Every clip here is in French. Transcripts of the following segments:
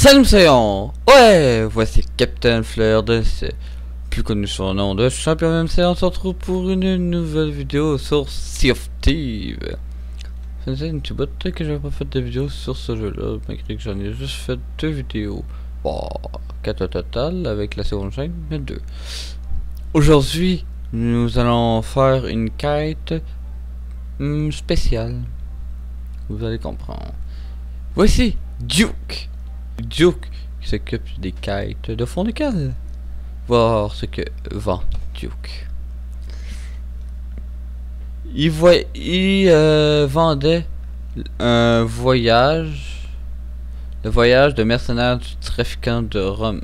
Salut Sayon Ouais, voici Captain Fleur de C, plus connu sous le nom de Champion MC. On se retrouve pour une nouvelle vidéo sur Sea of Thieves. Faisait une petite botte que j'avais pas fait de vidéo sur ce jeu-là, malgré que j'en ai juste fait deux vidéos. Bon, quatre au total, avec la seconde chaîne, mais deux. Aujourd'hui, nous allons faire une quête hmm, spéciale. Vous allez comprendre. Voici Duke. Duke s'occupe des quêtes de fond de cale. Voir ce que vend Duke. Il, voit, euh, vendait un voyage, le voyage de mercenaires du trafiquant de Rome.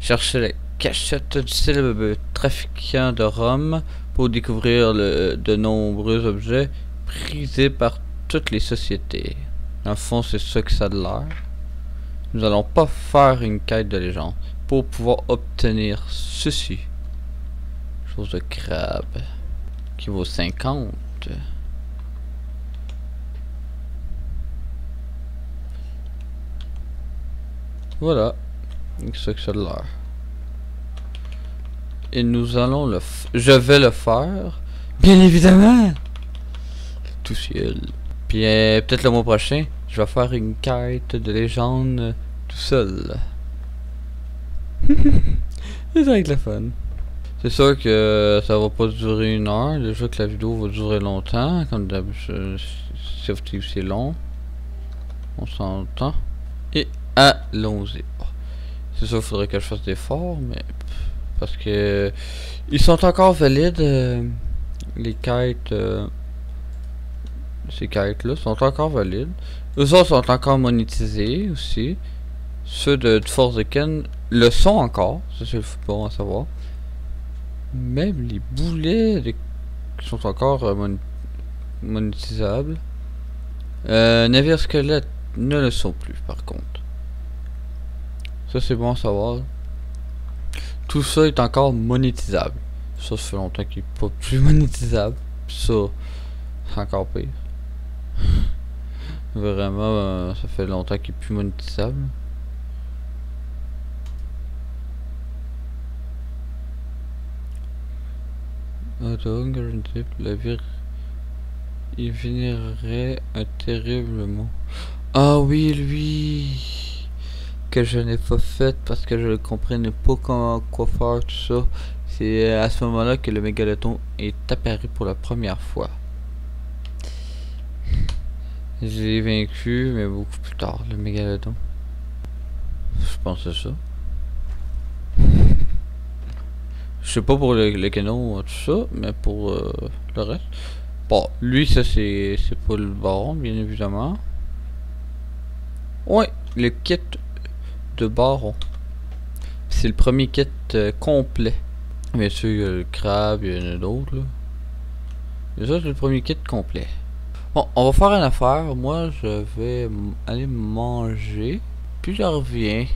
Cherchez la cachette du célèbre trafiquant de Rome pour découvrir le, de nombreux objets prisés par toutes les sociétés. En fond, c'est ça que ça l'air. Nous allons pas faire une quête de légende pour pouvoir obtenir ceci. Chose de crabe qui vaut 50. Voilà. Et nous allons le Je vais le faire. Bien évidemment. Tout ciel. Puis euh, peut-être le mois prochain, je vais faire une quête de légende tout seul. C'est avec le fun. C'est sûr que ça va pas durer une heure. Déjà que la vidéo va durer longtemps. Comme d'habitude, c'est long. On s'entend. Et allons-y. C'est sûr qu'il faudrait que je fasse des efforts, mais parce que ils sont encore valides euh, les quêtes. Euh, ces quêtes-là sont encore valides. Eux autres sont encore monétisés aussi. Ceux de, Force de Ken le sont encore. Ça, c'est bon à savoir. Même les boulets sont encore euh, monétisables. Euh, navires squelettes ne le sont plus, par contre. Ça, c'est bon à savoir. Tout ça est encore monétisable. Ça, ça fait longtemps qu'il n'est pas plus monétisable. Ça, c'est encore pire. Vraiment, euh, ça fait longtemps qu'il est plus monétisable. la vie il finirait un terrible mot. Ah oui, lui que je n'ai pas fait parce que je ne comprenais pas comment quoi faire tout ça. C'est à ce moment-là que le mégalodon est apparu pour la première fois. J'ai vaincu, mais beaucoup plus tard, le mégalodon. Je pense à ça. Je sais pas pour le, canon, tout ça, mais pour euh, le reste. Bon, lui, ça c'est pas le baron, bien évidemment. Ouais, le kit de baron. C'est le premier kit euh, complet. Bien sûr, il y a le crabe, il y en a d'autres. ça, c'est le premier kit complet. Bon, on va faire une affaire. Moi, je vais aller manger. Puis je reviens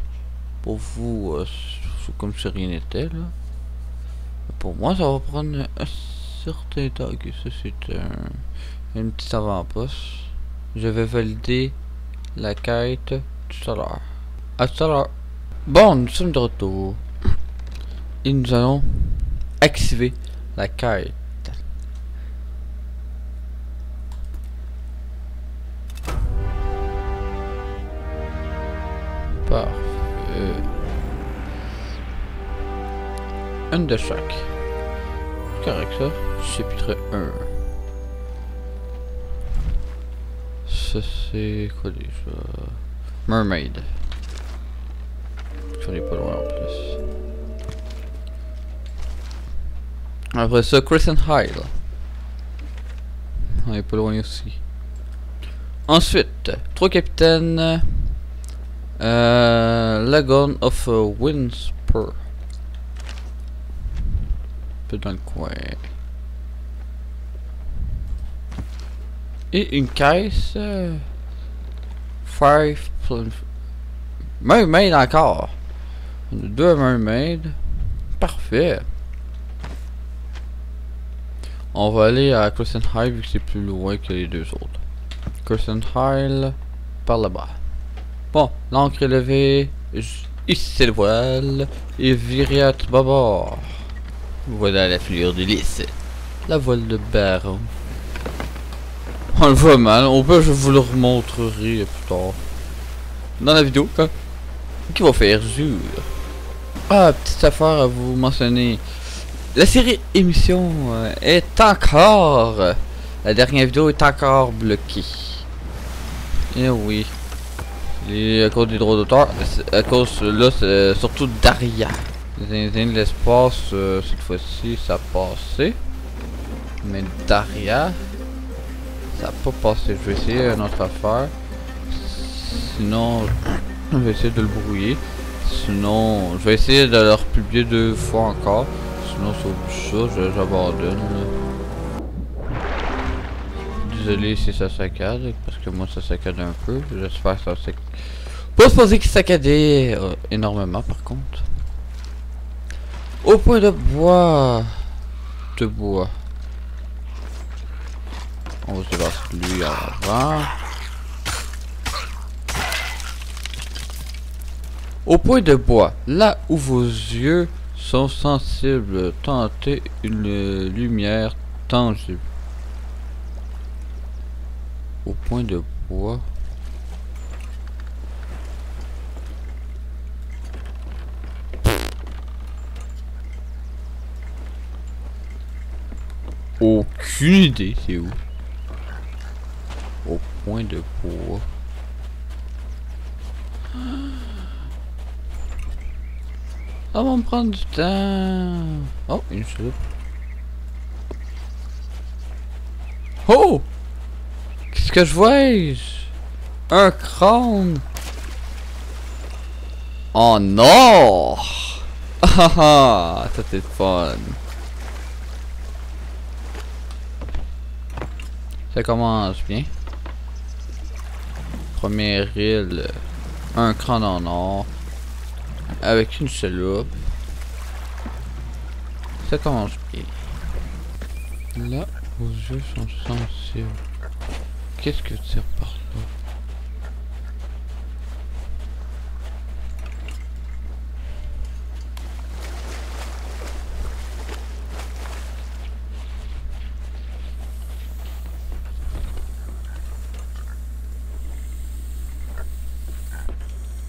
pour vous, euh, comme si rien n'était là. Pour moi, ça va prendre un certain temps. Ok, ça c'est un, une petite avant-poste. Je vais valider la quête tout à l'heure. À tout à. Bon, nous sommes de retour. Et nous allons activer la quête. Parfait. Un de chaque. Correct ça. Chapitre 1. Ça c'est quoi déjà? Mermaid. Ai pas loin en plus. Après ça, Crescent High. On est pas loin aussi. Ensuite, trois capitaines. Euh, Lagoon of Windspur. Un peu dans le coin. Et une caisse. Euh, five. Mermaid encore. Deux mermaids. Parfait. On va aller à Crescent High vu que c'est plus loin que les deux autres. Crescent High par là-bas. Bon, l'encre est levée. Ici le voile. Et viré à. Voilà la fleur de lys. La voile de baron. On le voit mal. On peut, je vous le remontrerai plus tard. Dans la vidéo, quoi. Qui va faire jour. Ah, petite affaire à vous mentionner. La série émission euh, est encore... La dernière vidéo est encore bloquée. Eh oui. À cause des droits d'auteur, à cause là, c'est surtout Daria. Les Indiens l'espace, euh, cette fois-ci, ça a passé. Mais Daria, ça n'a pas passé. Je vais essayer une autre affaire. Sinon, je vais essayer de le brouiller. Sinon, je vais essayer de le republier deux fois encore. Sinon, c'est ça, j'abandonne. Désolé si ça saccade, parce que moi ça saccade un peu. J'espère que ça. Pas supposer qu'il saccadait euh, énormément par contre. Au point de bois. De bois. On va se débarrasser de lui avant. Au point de bois, là où vos yeux sont sensibles, tentez une lumière tangible. Au point de bois. Aucune idée, c'est où? Au point de bois. Ça va me prendre du temps. Oh, une soupe. Oh Qu'est-ce que je vois Un crâne? Oh non Ah ah Ça c'est fun Ça commence bien. Première île, un crâne en or, avec une seule Ça commence bien. Là, vos yeux sont sensibles. Qu'est-ce que tu par là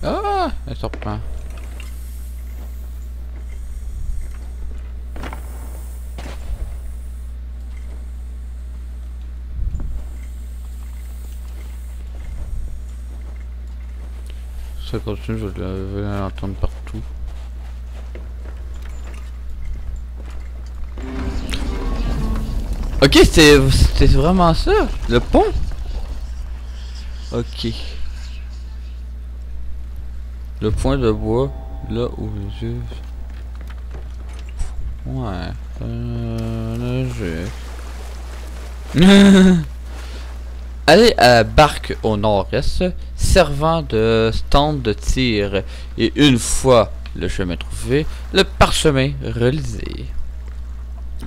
Ah, elle sort pas. Ça continue, je vais l'entendre partout. Ok, c'était vraiment ça, le pont? Ok. Le point de bois, là où les. Ouais. Euh, Allez à barque au nord-est, servant de stand de tir, et une fois le chemin trouvé, le parchemin réalisé.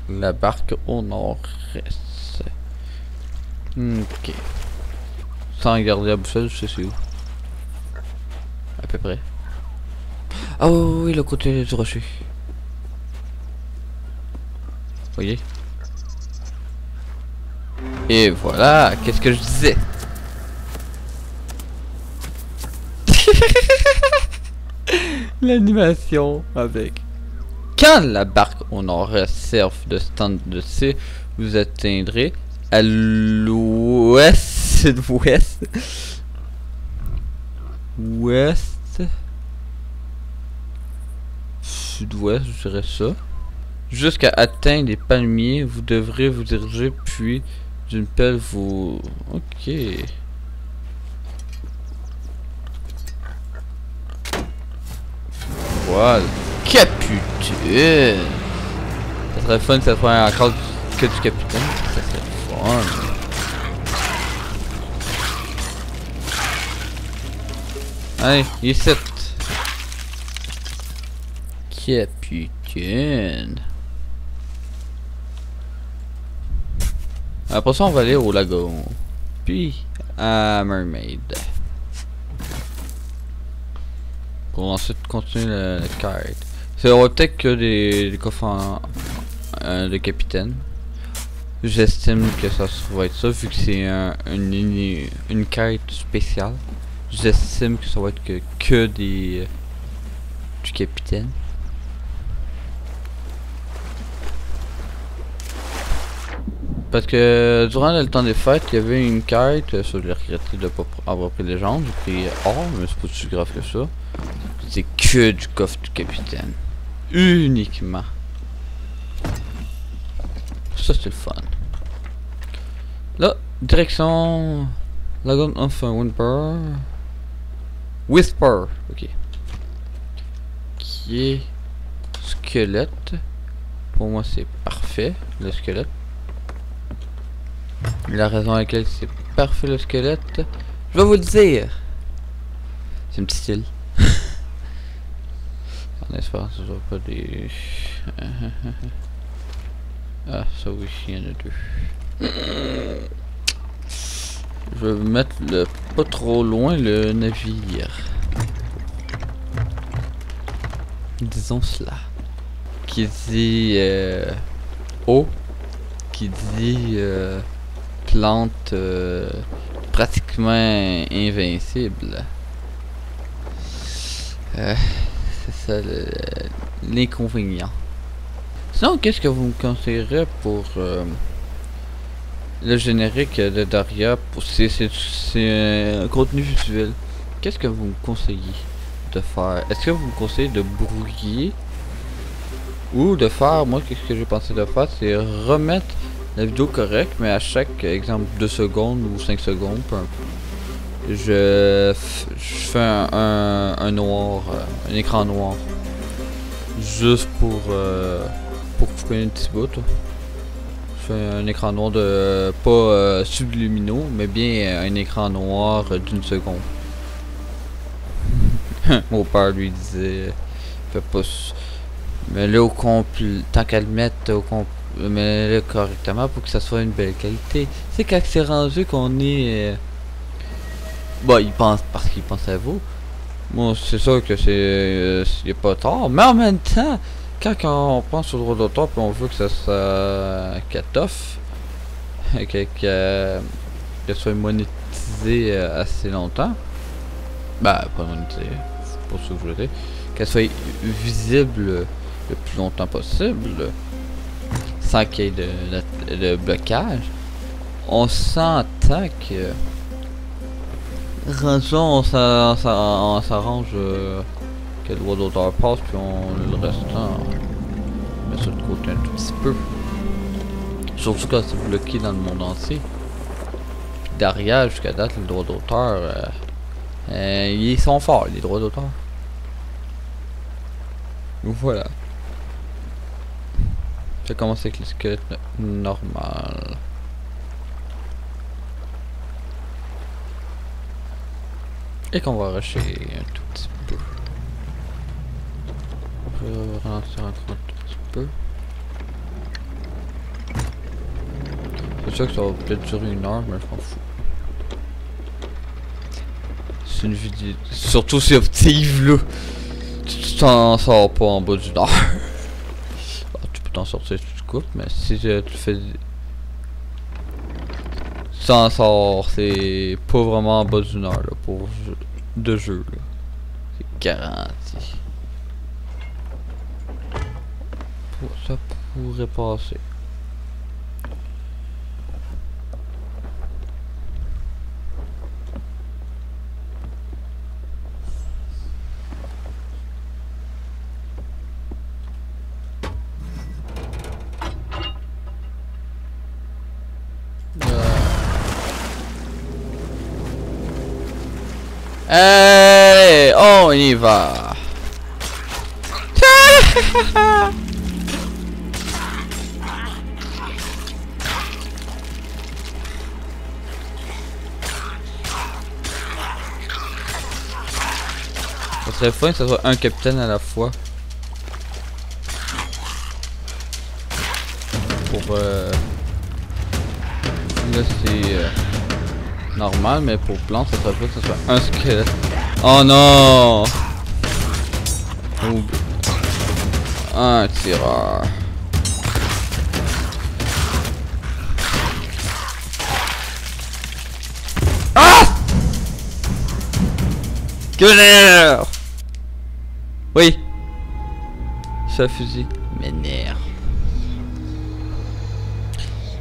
La barque au nord-est. Ok. Sans regarder la boussole, je sais où. À peu près. Ah oui, le côté du rocher. Voyez? Et voilà, qu'est-ce que je disais L'animation avec. Quand la barque au nord serve de stand de C, vous atteindrez à l'ouest, sud-ouest, ouest, sud-ouest, je dirais ça. Jusqu'à atteindre les palmiers, vous devrez vous diriger puis d'une pelle vous... Ok. Voilà. Capitaine. Ça serait fun ça serait encore que du capitaine. Ça serait fun. Allez, il 7. Capitaine. Après ça, on va aller au lagon. Puis à Mermaid. Pour ensuite continuer le kite. C'est peut-être que des, des coffres euh, de capitaine. J'estime que ça va être ça vu que c'est un, une, une, spéciale. J'estime que ça va être que, que des du capitaine. Parce que durant le temps des fêtes, il y avait une quête sur le regretté de pas avoir pris légende. J'ai pris or, mais c'est pas aussi grave que ça. C'est que du coffre du capitaine. Uniquement. Ça c'est le fun. Là, direction Lagoon of Whisper. Whisper, ok. Qui est squelette. Pour moi c'est parfait, le squelette. La raison à laquelle c'est parfait le squelette, je vais vous le dire. C'est un petit style. en espérant que ce soit pas des... ah, ça oui, il y en a deux. Je vais mettre le pas trop loin le navire. Disons cela. Qui dit euh, eau, qui dit euh, plante euh, pratiquement invincible. Euh, c'est ça l'inconvénient. Sinon, qu'est-ce que vous me conseillerez pour euh, le générique de Daria? C'est un contenu visuel. Qu'est-ce que vous me conseillez de faire? Est-ce que vous me conseillez de brouiller? Ou de faire, moi, qu'est-ce que j'ai pensé de faire, c'est remettre la vidéo correcte, mais à chaque exemple 2 secondes ou 5 secondes, je, fais un, un, noir, euh, un écran noir. Juste pour, euh, pour que vous preniez un petit bout. Je fais un écran noir de pas euh, mais bien un écran noir d'une seconde. Mon père lui disait, fait pas, mais là au complet, tant qu'à le mettre au complet mais correctement pour que ça soit une belle qualité. C'est quand c'est rendu qu'on est... Euh... Bon, il pense parce qu'il pense à vous. Bon, c'est sûr que c'est euh, pas tard. Mais en même temps, quand on pense au droit d'auteur puis on veut que ça soit cut-off, que, que, soit monétisé euh, assez longtemps, bah, pas monétisé, pour ce que veux dire, qu'elle soit visible le plus longtemps possible, sans qu'il y ait de, de, blocage, on s'entend que on s'arrange euh, que le droit d'auteur passe puis on le restant met ça de côté un tout petit peu. Surtout quand c'est bloqué dans le monde entier. Puis derrière, jusqu'à date, les droits d'auteur, euh, euh, ils sont forts, les droits d'auteur. Voilà. Vais commencer avec le squelette normal. Et qu'on va rusher un tout petit peu. Vais ralentir un tout petit peu. C'est sûr que ça va peut-être durer une heure, mais je m'en fous. C'est une vidéo. Surtout si optive là. Tu t'en sors pas en bas d'une heure t'en sortir tu coupes, mais si tu fais... T'en sors, c'est pas vraiment en bas d'une heure là, pour de jeu. C'est garanti. Ça pourrait passer. Allez, on va. Ça serait fun que ce soit un capitaine à la fois. Pour euh... Là c'est... Euh normal, mais pour plan, ça serait pas que ce soit un squelette. Oh non. Un tireur. Ah Gunner Oui. Ce fusil m'énerve.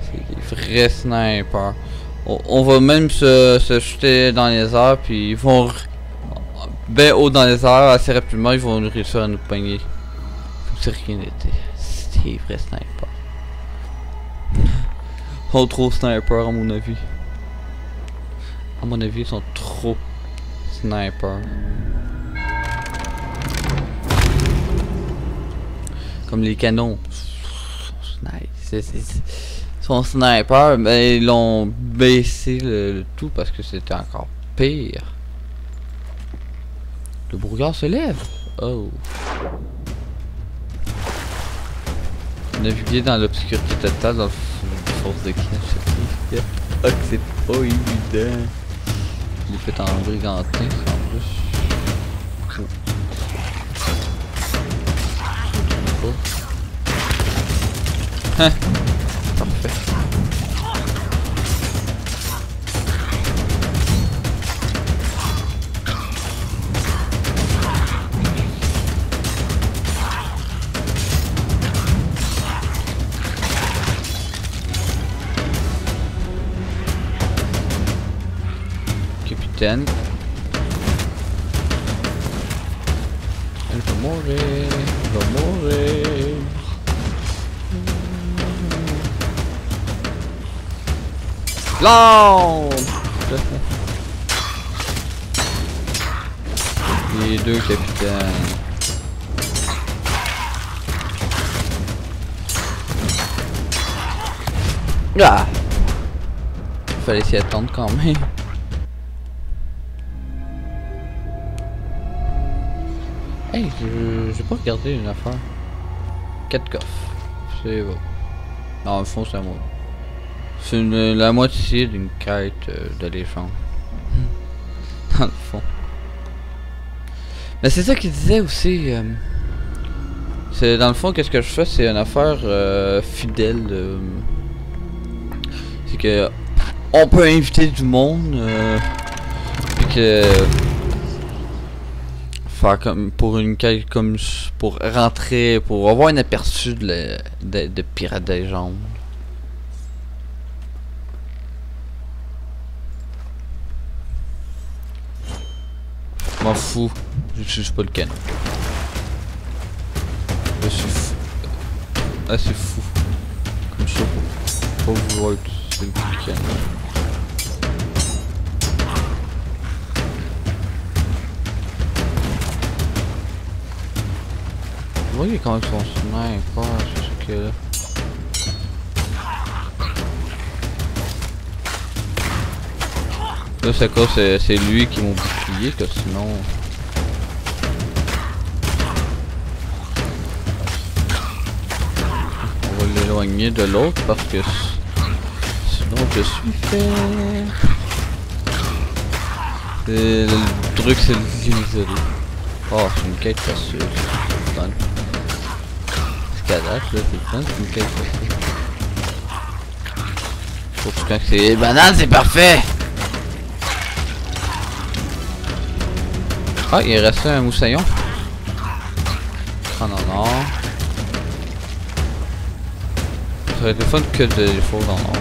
C'est des vrais snipers. On, on va même se, se jeter dans les airs puis ils vont ben haut dans les airs assez rapidement ils vont réussir à nous pogner. Comme si rien n'était. C'est des vrais snipers. Ils sont trop snipers à mon avis. À mon avis ils sont trop snipers. Comme les canons. Nice. C'est- c'est- c'est- Son sniper, mais ils l'ont baissé le, le tout parce que c'était encore pire. Le brouillard se lève. Oh. Naviguer dans l'obscurité totale dans le force de cache. Ah, que c'est pas évident. Il est fait en brigantin, en plus. Oh. Hein? igjen. Eller Mori, for Mori. Lån! Du klippte... Ja! For jeg ser et annet kammer. Hey, je- j'ai pas regardé une affaire. 4 coffres. C'est bon. Non, au fond, c'est à moi. C'est la moitié d'une quête euh, de légende. Dans le fond. Mais c'est ça qu'il disait aussi. euh, c'est dans le fond, qu'est-ce que je fais, c'est une affaire euh, fidèle. euh, c'est que on peut inviter du monde, puis que faire comme pour une quête comme pour rentrer, pour avoir un aperçu de, la- de, de Pirates des Jaunes. M'en fous, j'utilise pas le canon. Je suis fou. Assez fou. Comme ça pour pas vouloir utiliser le canon. Vous voyez quand ils sont sniper, c'est ce que là. C'est quoi, c'est lui qui m'a bouclier que sinon... On va l'éloigner de l'autre parce que sinon je suis fait. Et le truc c'est de l'isoler. Oh, c'est une quête facile. Escalade, là, c'est c'est une quête facile. Faut que c'est banane, c'est parfait! Ah, il restait un moussaillon. Ah non, non. Ça aurait été fun que de les faux dans l'or.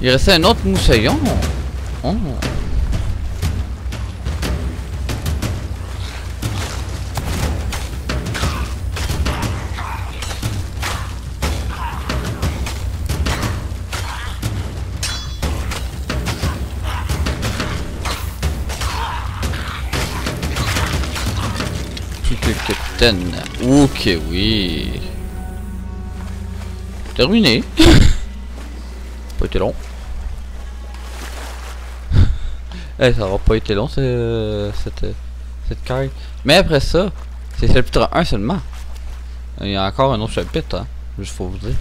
Il restait un autre moussaillon. Oh. Capitaine. Ok, oui. Terminé. pas été long. Eh, ça aura pas été long euh, cette, euh, cette carte. Mais après ça, c'est chapitre 1 seulement. Il y a encore un autre chapitre, hein. Juste faut vous dire.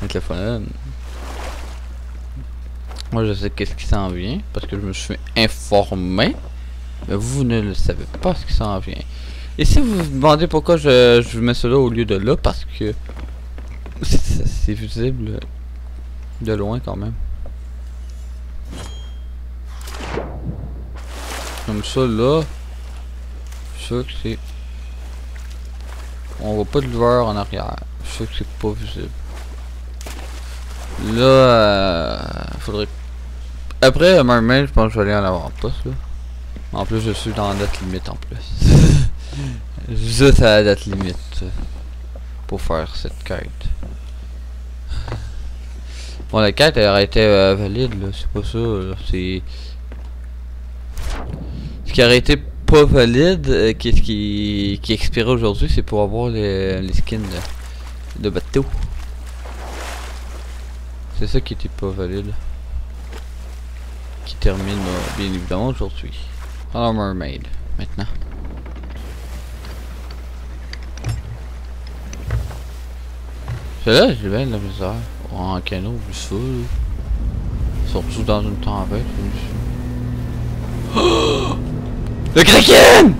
Avec le fun. Moi, je sais qu'est-ce qui s'en vient parce que je me suis informé. Mais vous ne le savez pas ce qui s'en vient. Et si vous vous demandez pourquoi je, mets cela au lieu de là, parce que c'est visible de loin quand même. Comme ça là, je que c'est... On voit pas de lueur en arrière. Je sais que c'est pas visible. Là, euh, faudrait... Après, Mermaid, je pense que je vais aller en avant-poste, là. En plus, je suis dans la date limite, en plus. Juste à la date limite. Pour faire cette quête. Bon, la quête, elle aurait été euh, valide, là. C'est pas ça. C'est... Ce qui aurait été pas valide, euh, qui, qui expirait aujourd'hui, c'est pour avoir les, skins de, de bateau. C'est ça qui était pas valide. Qui termine euh, bien évidemment aujourd'hui. Alors Mermaid, maintenant. Celle-là, j'ai bien de la misère. En canot, plus ça. Surtout dans une tempête. Oh Le Kraken!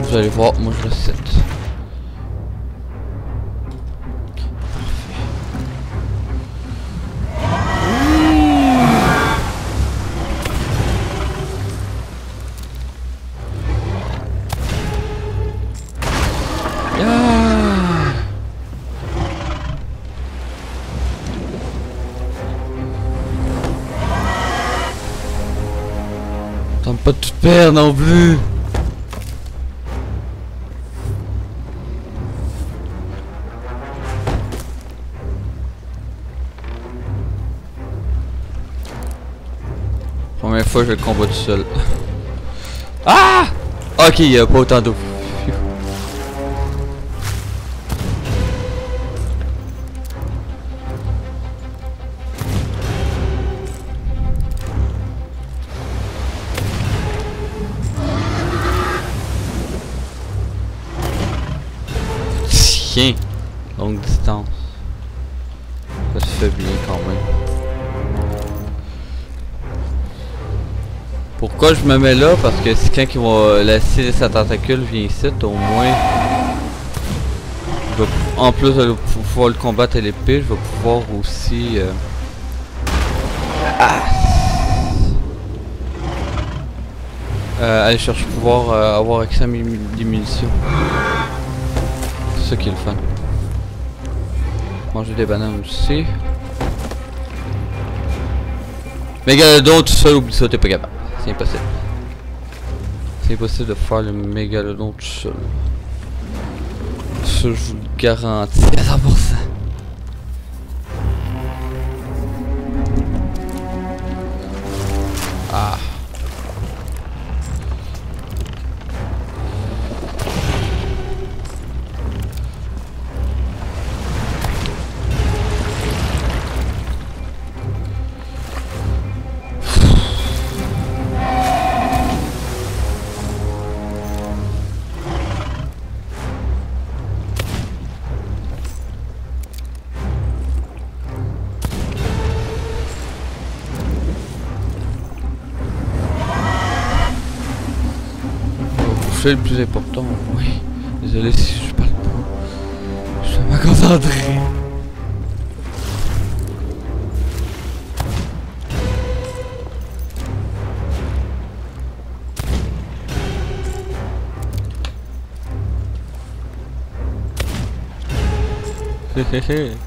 Vous allez voir, moi je le Non plus. Première fois je le combat tout seul. Ah! Ok, il y a pas autant d'eau. Ça se fait bien quand même. Pourquoi je me mets là? Parce que si quand ils vont laisser sa tentacule vient ici, au moins... en plus de pouvoir le combattre à l'épée, je vais pouvoir aussi... euh, ah! Euh, aller chercher pouvoir euh, avoir accès à des munitions. C'est ça qui est. Manger des bananes aussi. Mégalodon tout seul, oublie ça, t'es pas capable. C'est impossible. C'est impossible de faire le mégalodon tout seul. Je vous le garantis à 100%. C'est le plus important, oui. Désolé si je parle pas. Je vais me.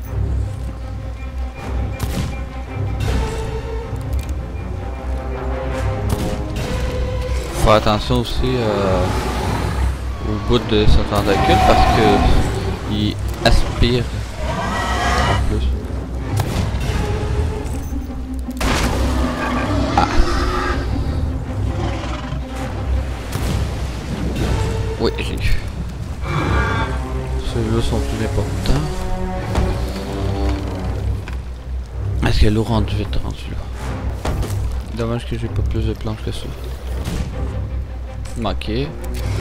Faut attention aussi euh, au bout de son tentacule parce que il aspire en plus. Ah. Oui, j'ai eu. Ceux-là sont plus importants. Est-ce que l'eau rendu vite rendu là? Dommage que j'ai pas plus de planches que ça. Manqué. C'est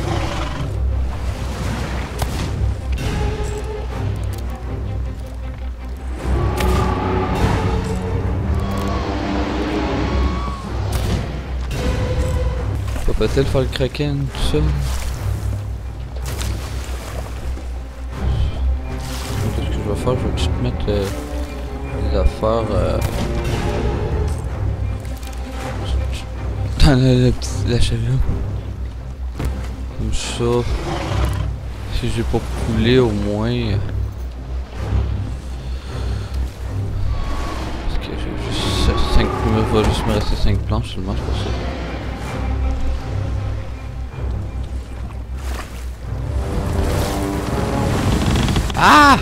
facile de faire le kraken tout seul. Qu'est-ce que je vais faire? Je vais juste mettre euh, les affaires euh, dans le, le la chaloupe. Comme ça. Si j'ai pas coulé au moins. euh, Parce que j'ai juste 5 il va juste me rester 5 planches seulement, c'est pour ça. Ah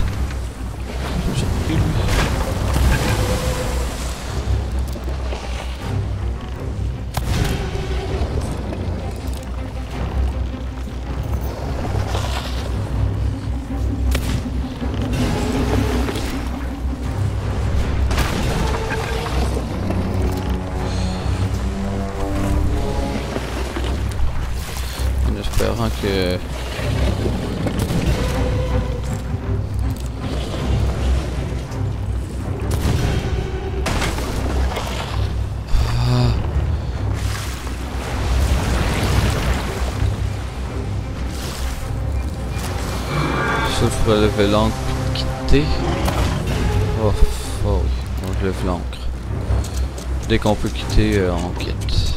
Dès qu'on peut quitter, euh, on quitte.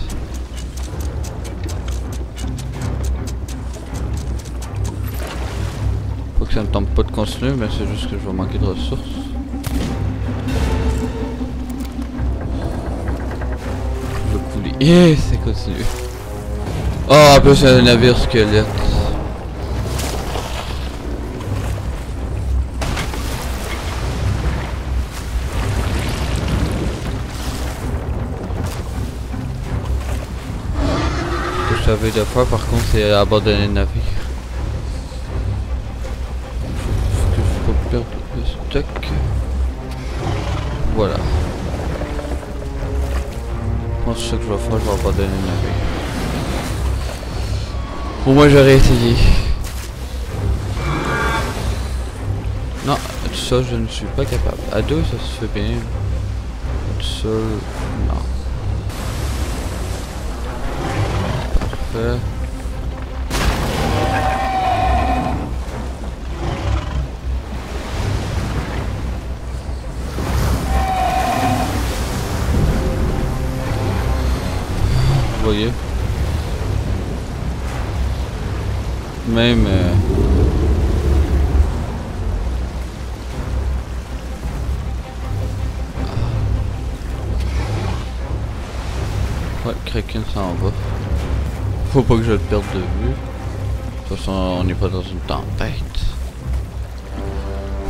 Pas que ça me tente pas de continuer, mais c'est juste que je vais manquer de ressources. Je vais couler. Yeah, ça continue. Oh, en plus, un navire squelette. Ce que je savais de faire, par contre, c'est abandonner le navire. Faut que je le stock. Voilà. Je pense que je vais faire, je vais abandonner le navire. Au moins j'aurais essayé. Non, tout ça je ne suis pas capable. À deux ça se fait bien. Tout seul, non. Parfait. Vous voyez Même... euh, Ouais, Kraken s'en va. Faut pas que je le perde de vue. De toute façon, on n'est pas dans une tempête.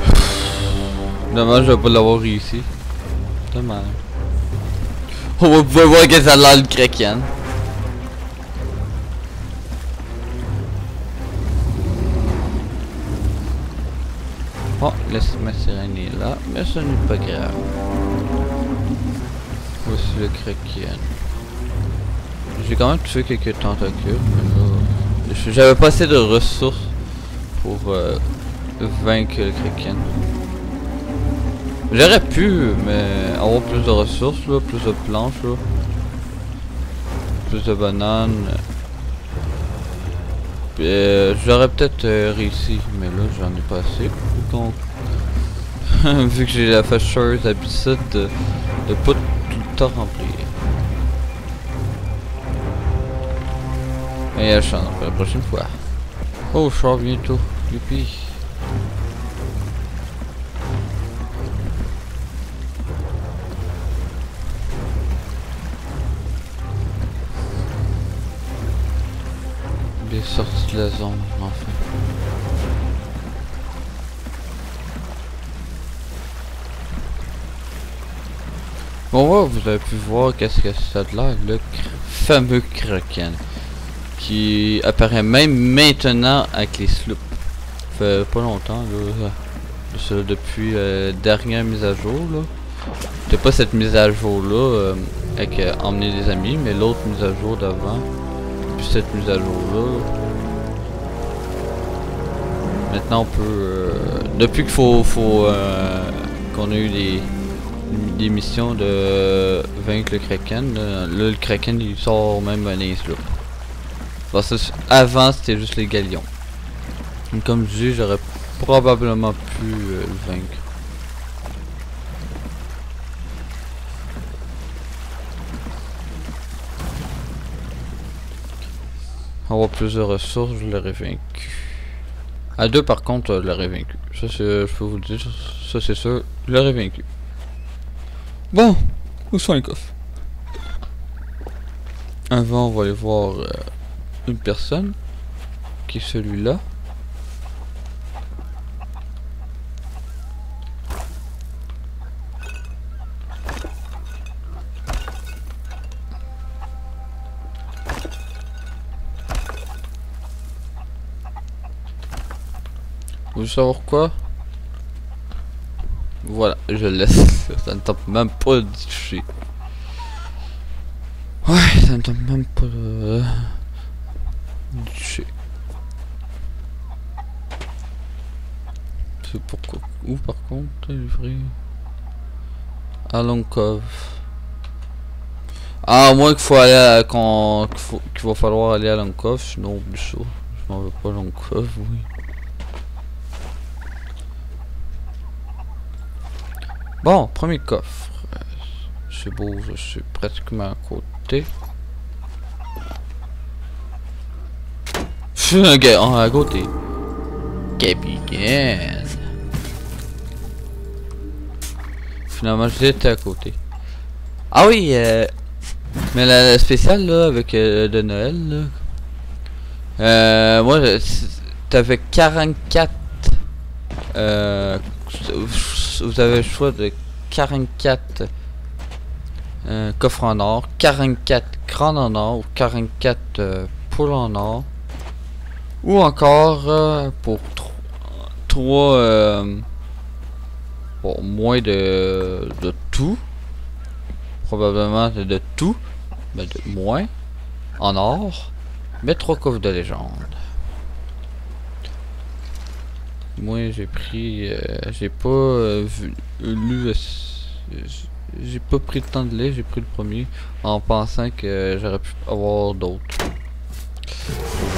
Dommage de pas l'avoir réussi. Dommage. On va pouvoir voir que ça a l'air le Kraken. Oh, laisse ma sirène là, mais ce n'est pas grave. Voici le Kraken? J'ai quand même tué quelques tentacules, mais là... J'avais pas assez de ressources pour euh, vaincre le Kraken. J'aurais pu, mais avoir plus de ressources, là, plus de planches, là. Plus de bananes. Euh, J'aurais peut-être euh, réussi, mais là j'en ai pas assez. Qu'on- Vu que j'ai la fâcheuse habitude de, de pas tout le temps remplir. Euh, je change pour la prochaine fois. Oh, je sors bientôt. Youpi. Bien sorti de la zone, enfin. Bon, ouais, vous avez pu voir qu'est-ce que ça a l'air, le fameux Kraken. Qui apparaît même maintenant avec les sloops. Fait pas longtemps, là. Ça, depuis la dernière mise à jour, là. C'était pas cette mise à jour là, euh, avec euh, emmener des amis, mais l'autre mise à jour d'avant. Puis cette mise à jour là. Maintenant on peut. euh, depuis qu'il faut, euh, qu'on a eu des, des missions de vaincre le Kraken, là, le Kraken il sort même un ace avant, c'était juste les galions. Donc, comme je dis, j'aurais probablement pu euh, le vaincre. Avoir plus de ressources, je l'aurais vaincu. À deux, par contre, je l'aurais vaincu. Ça, c'est, je peux vous le dire, ça c'est sûr, je l'aurais vaincu. Bon, où sont les coffres? Avant, on va aller voir euh, une personne, qui est celui-là. Vous savoir quoi? Voilà, je laisse. Ça ne tente même pas de toucher. Ouais, ça ne tente même pas. C'est pourquoi Où par contre livré À Cove. Ah, à moins qu'il faut aller à... qu'il va falloir aller à Long Cove, sinon oublie ça. Je m'en veux pas Long Cove, oui. Bon, premier coffre. C'est beau, je suis pratiquement à côté. Un gars à côté. Capitaine. Finalement, j'étais à côté. Ah oui, euh, mais la, spéciale là, avec euh, de Noël là. Euh, moi, t'avais 44 euh, vous avez le choix de 44 euh, coffres en or, 44 crânes en or ou 44 euh, poules en or. Ou encore euh, pour 3 euh, bon, moins de, de tout. Probablement de, tout. Mais de moins en or. Mais 3 coffres de légende. Moi j'ai pris... Euh, j'ai pas euh, lu... J'ai pas pris le temps de lire, j'ai pris le premier en pensant que j'aurais pu avoir d'autres.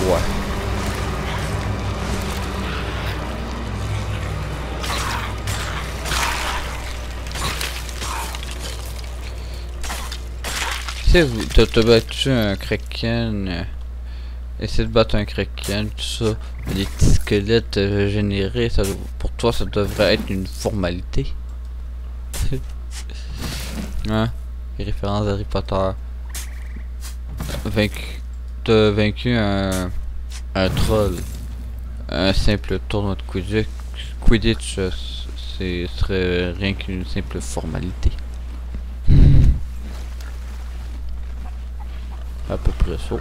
Ouais. Sais, t'as battu un kraken... Euh, Essayer de battre un kraken, tout ça, des petits squelettes euh, générés, ça, pour toi ça devrait être une formalité. hein? Les références Harry Potter. Vaincu, t'as vaincu un, un troll. Un simple tournoi de Quidditch, Quidditch euh, ce serait rien qu'une simple formalité. À peu près ça.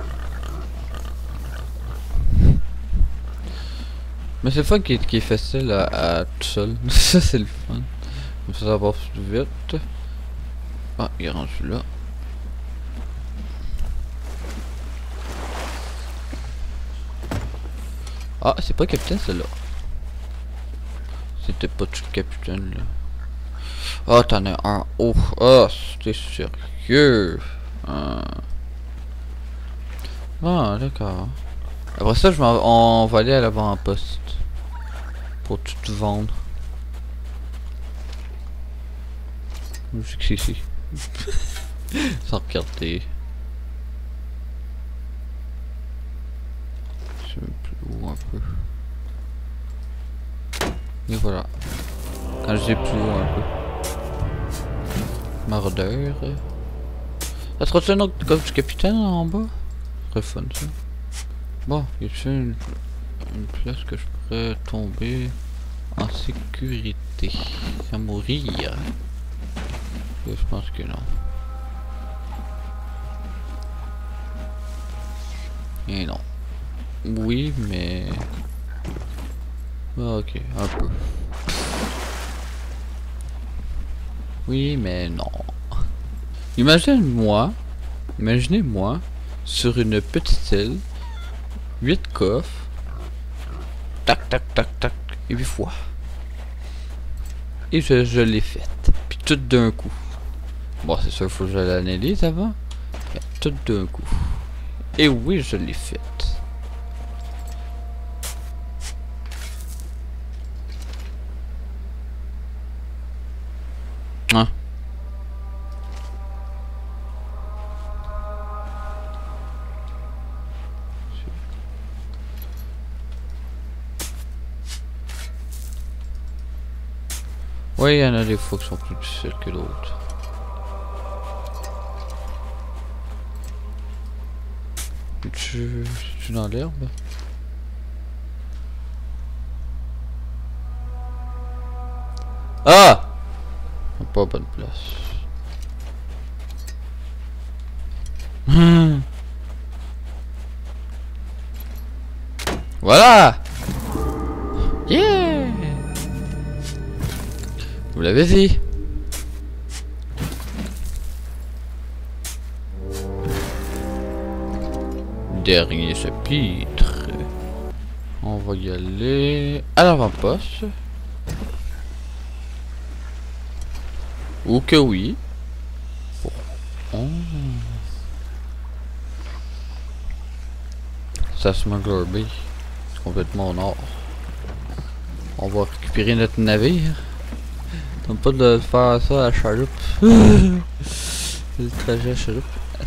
Mais c'est le fun qui est, facile à, tout seul. ça c'est le fun. Comme ça ça va plus vite. Ah, il est rendu là. Ah, c'est pas capitaine celle-là. C'était pas tout capitaine là. Ah, t'en as un. Oh, oh, c'était sérieux. Ah, ah d'accord. Après ça, je on va aller à l'avant-poste pour tout vendre. C'est ici. Sans regarder. Je même plus haut un peu. Et voilà. Quand dis plus haut un peu. Mardeur. Ça te autre comme du capitaine en bas? Très fun ça. Bon, y a une, une place que je pourrais tomber en sécurité? Sans mourir? Je pense que non. Et non. Oui, mais... Ah, ok, un peu. Oui, mais non. Imagine-moi, imaginez-moi, sur une petite île, 8 coffres, tac, tac, tac, tac, et 8 fois. Et je, l'ai faite. Puis tout d'un coup. Bon, c'est sûr, il faut que je l'analyse avant. Tout d'un coup. Et oui, je l'ai faite. Hein? Oui, il y en a des fois qui sont plus difficiles que d'autres. Tu, tu dans l'herbe Ah! Pas bonne place. Voilà! Yeah Vous l'avez dit Dernier chapitre. On va y aller à l'avant-poste. Ou que oui. Ça se Bay. Complètement au nord. On va récupérer notre navire. T'as pas de faire ça à chaloupe. le trajet à chaloupe.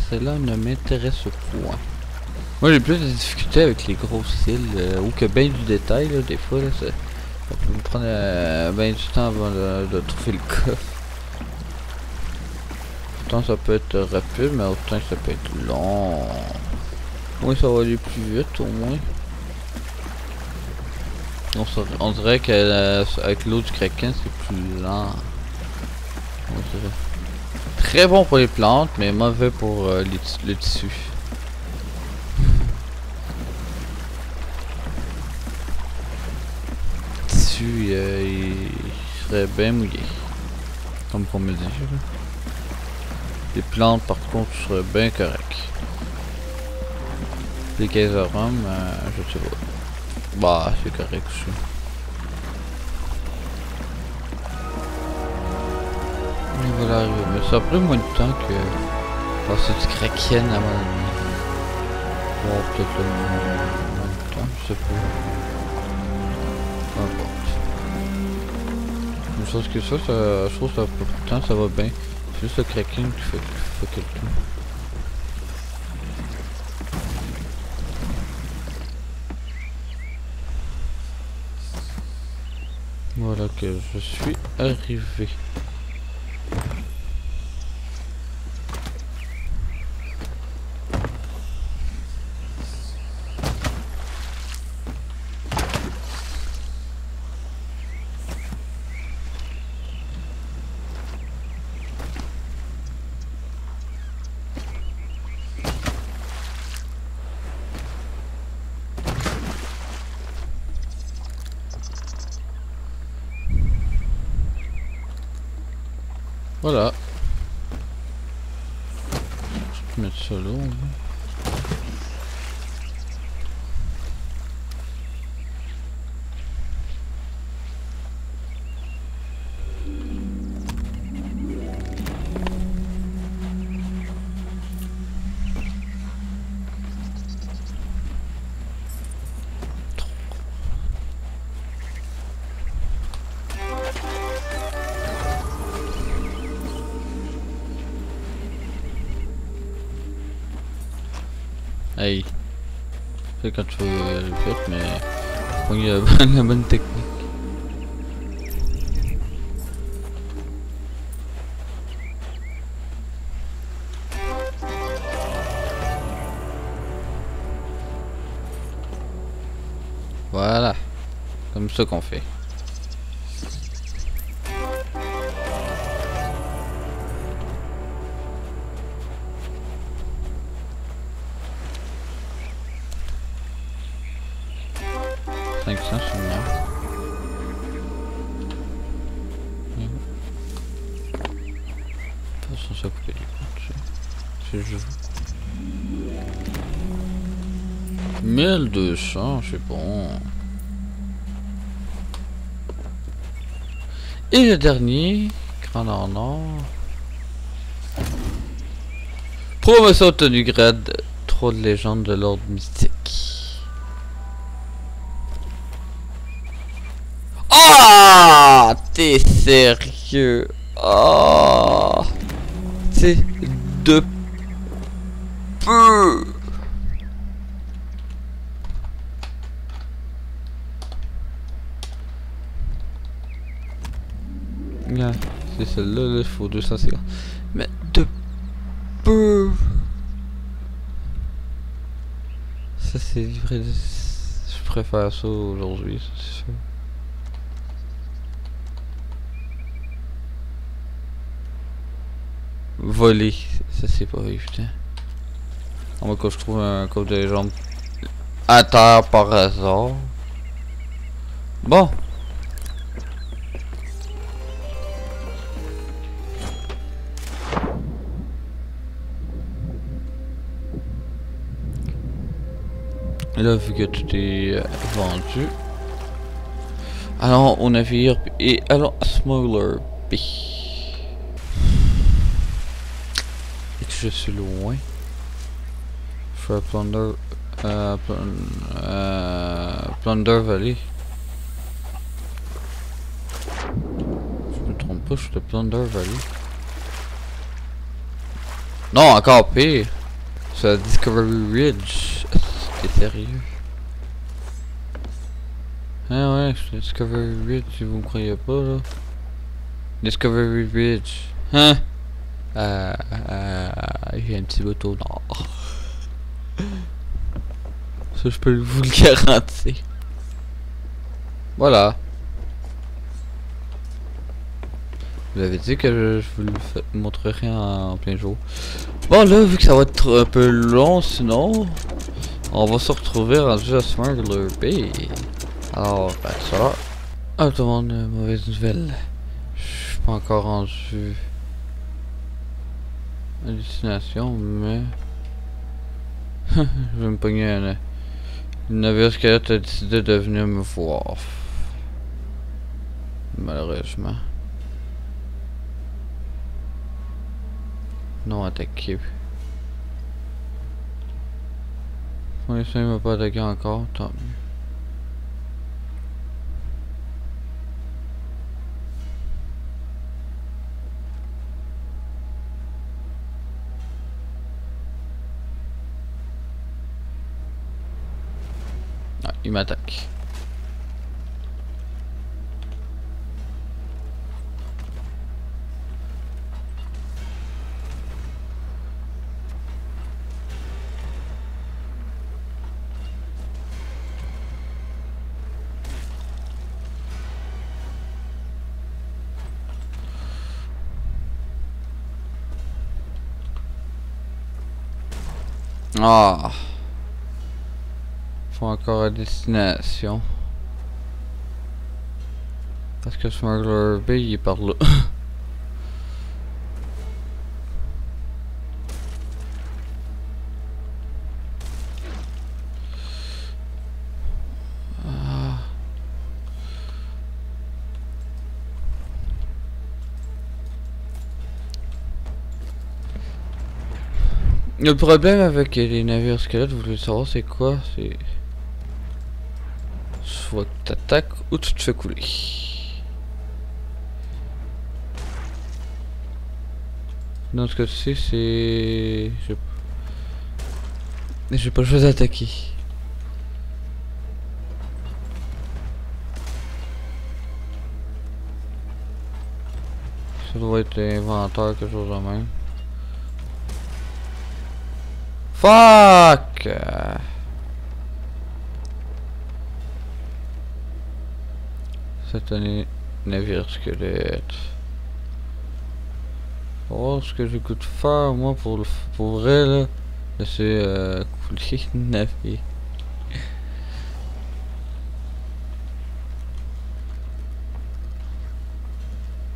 Celle-là ne m'intéresse point. Moi j'ai plus de difficultés avec les grosses îles euh, ou que bien du détail là, des fois là, ça, ça peut me prendre euh, bien du temps avant de, de trouver le coffre. Autant ça peut être rapide mais autant ça peut être long. Oui ça va aller plus vite au moins. On, on dirait qu'avec l'eau du kraken c'est plus lent. Très bon pour les plantes mais mauvais pour euh, les, le tissu. Euh, il serait bien mouillé. Comme pour me dire. Les plantes par contre seraient bien correct. Les rhum, euh, je sais pas. Bah c'est correct aussi. Et voilà Mais ça a pris moins de temps que passer du kraken à mon Bon peut-être le même temps, je sais pas. Une chose que ça, ça je trouve que ça, pourtant ça va bien. C'est juste le cracking qui fait, qui fait quelqu'un. Voilà que je suis arrivé. Voilà. Je vais mettre ça là. Tu veux le vite, mais faut la, la bonne technique. Voilà. Comme ça qu'on fait. Bon. Et le dernier, Grand Nord Nord. Promotion tenue grade trois légendes de l'ordre mystique. Ah T'es sérieux? Ah il faut 250. Mais de peu. Ça c'est livré. Je préfère ça aujourd'hui, c'est. Voler, ça c'est pas évident. On va que je trouve un code de jambes à terre par hasard. Bon, Là, vu que tout est vendu. Allons au navire et allons à Smuggler B. Et je suis loin. Je Plunder. Euh, euh, Plunder Valley. Je me trompe pas, je suis de Plunder Valley. Non, encore pire. C'est Discovery Ridge sérieux Ah ouais, je Discovery Ridge, si vous me croyez pas là. Discovery Ridge. Hein? Euh, euh, j'ai un petit bateau nord. Ça, je peux vous le garantir. Voilà. Vous avez dit que je, vous montrerai en plein jour. Bon là, vu que ça va être un peu long sinon, on va se retrouver rendu à Smuggler Bay. Alors, ben ça. Ah, tout le monde, mauvaise nouvelle. Je suis pas encore rendu destination, mais... je vais me pogner un... Une navire squelette a décidé de venir me voir. Malheureusement. Non attaqué. Oui, ça il m'a pas attaqué encore, tant mieux. Ah, il m'attaque. Ah. Faut encore à destination. Parce que Smuggler B il est par là. Le problème avec les navires squelettes, vous voulez savoir c'est quoi? C'est... Soit t'attaques ou tu te fais couler. Dans ce cas-ci, c'est... J'ai pas le choix d'attaquer. Ça doit être l'inventaire, quelque chose de même. Fuck! C'est un navire squelette. Oh, ce que j'écoute faire, moi, pour, le, pour vrai, là, c'est euh, couler le navire.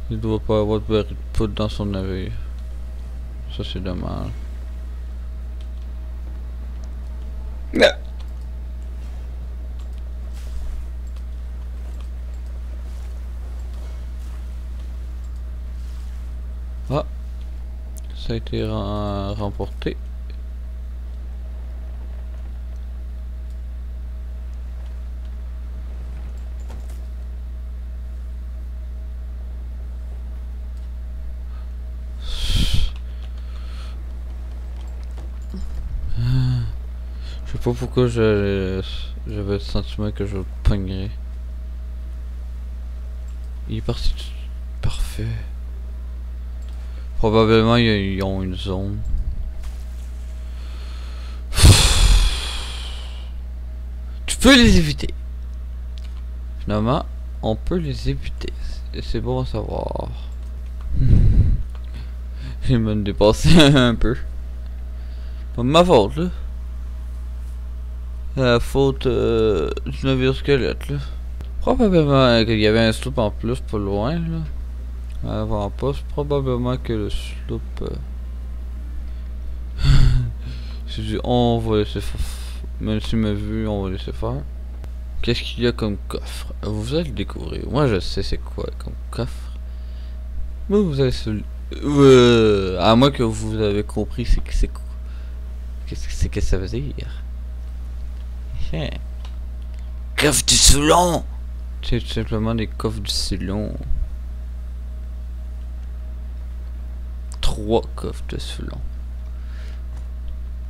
Il doit pas avoir de poudre dans son navire. Ça, c'est dommage. Ah, ça a été remporté. Sais pas pourquoi je j'avais le sentiment que je le pognerais. Il est parti. Parfait. Probablement ils ont une zone. Tu peux les éviter. Finalement, on peut les éviter. C'est bon à savoir. J'ai même dépassé un peu. Pas ma faute là. La faute euh, du navire squelette là. Probablement qu'il y avait un sloop en plus pas loin là. Avant poste, probablement que le sloop. Euh... on va laisser faire. Même si m'a vu, on va laisser faire. Qu'est-ce qu'il y a comme coffre? Vous allez le découvrir. Moi je sais c'est quoi comme coffre. Moi vous allez se... Euh, à moins que vous avez compris c'est que c'est quoi. Qu'est-ce que ça veut dire Coffre du Soulon C'est tout simplement des coffres du Soulon. Trois coffres de Soulon.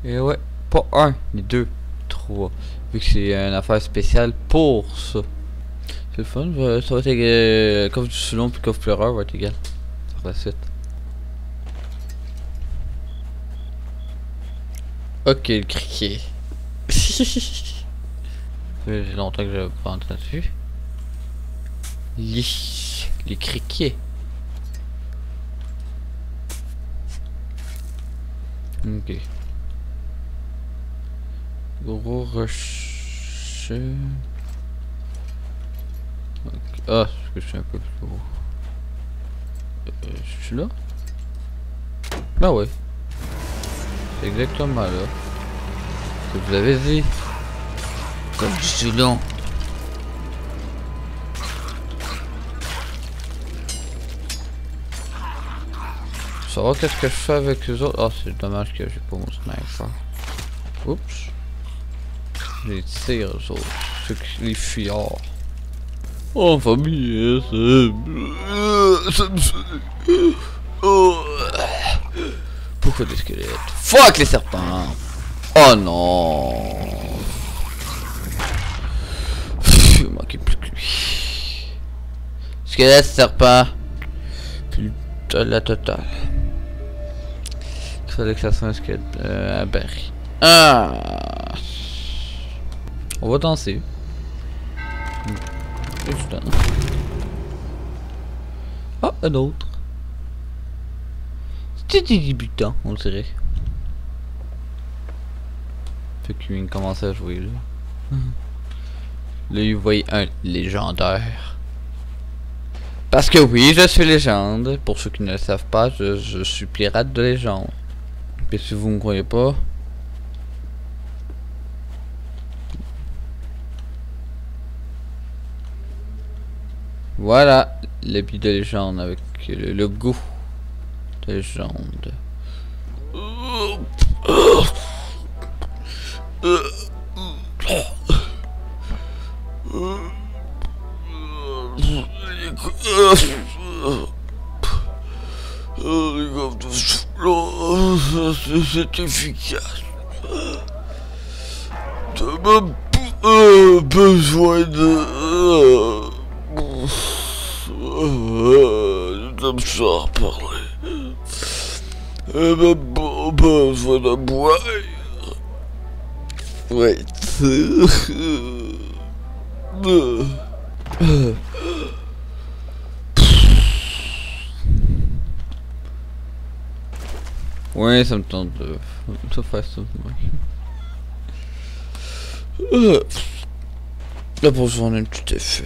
Et ouais, pas un, mais deux, trois. Vu que c'est une affaire spéciale pour ça. C'est le fun, ça va être égal. Coffre du Soulon puis coffre pleureur va être égal. Par la suite. Ok, le criquet. J'ai longtemps que je pas entendu. Les, les criquets. Ok. Gros rocher. Okay. Ah, est-ce que je suis un peu plus haut euh, Je suis là? Bah ouais. C'est exactement là. Que vous avez vu? Comme du Soulon. Savoir qu'est-ce que je fais avec les autres? Oh, c'est dommage que j'ai pas mon sniper. Oups. Les tirs, eux autres. Qui, les. Oh, famille, ça. Ça me fait. Oh. Pourquoi des squelettes? Fuck les serpents Oh non Manquait plus. Squelette, serpent. Putain, la totale. Il fallait que ça soit un squelette. Euh. Ah On va danser. Ah, un autre. C'était des débutants, on dirait. Fait qu'il commence à jouer là. Là, il voyait un légendaire. Parce que oui, je suis légende. Pour ceux qui ne le savent pas, je, suis pirate de légende. Et si vous ne me croyez pas... Voilà, l'habit de légende avec le logo légende. C'est efficace. T'as même besoin de... Je me parler. Euh, bah, bon, bah, voilà, boire. Ouais. Ouais, ça me tente de, ça. Là pour ça on a un petit effet.